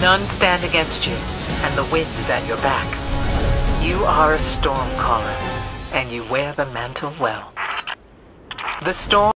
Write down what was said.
None stand against you, and the wind is at your back. You are a storm caller, and you wear the mantle well. The storm